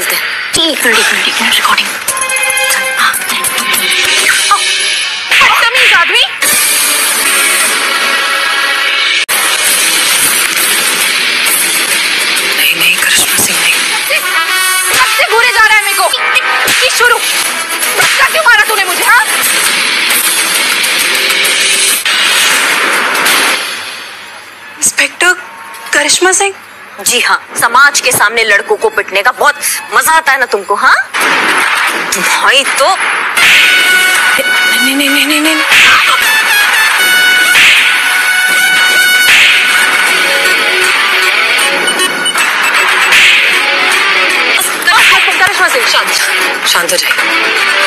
चलते हैं। एक मिनट एक मिनट एक मिनट रिकॉर्डिंग आदमी नहीं नहीं करिश्मा सिंह नहीं। कब से घूरे जा रहा है मेरे को। शुरू? क्यों मारा तूने मुझे हाँ? इंस्पेक्टर करिश्मा सिंह? जी हाँ समाज के सामने लड़कों को पिटने का बहुत मज़ा आता है ना तुमको हाँ? भाई तो नहीं नहीं नहीं नहीं नहीं। शांत शांत हो